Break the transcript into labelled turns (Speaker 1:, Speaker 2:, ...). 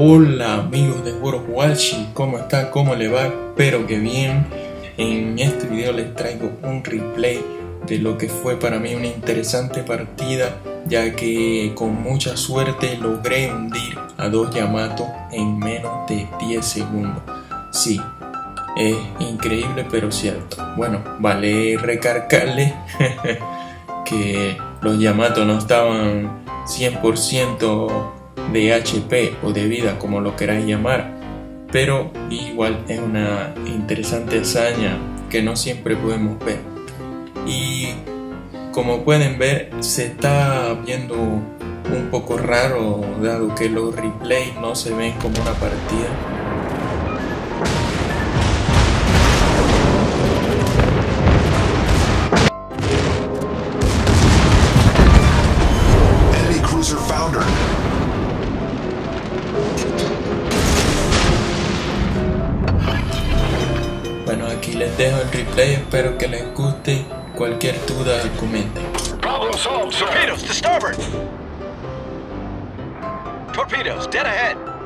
Speaker 1: Hola amigos de World Watching, ¿cómo está? ¿Cómo le va? Espero que bien. En este video les traigo un replay de lo que fue para mí una interesante partida, ya que con mucha suerte logré hundir a dos Yamato en menos de 10 segundos. Sí, es increíble pero cierto. Bueno, vale recargarle que los Yamato no estaban 100% de HP o de vida, como lo queráis llamar, pero igual es una interesante hazaña que no siempre podemos ver. Y como pueden ver, se está viendo un poco raro, dado que los replays no se ven como una partida. Bueno, aquí les dejo el replay, espero que les guste. Cualquier duda, comenten.
Speaker 2: Problem solved. Torpedoes to starboard. Torpedoes dead ahead.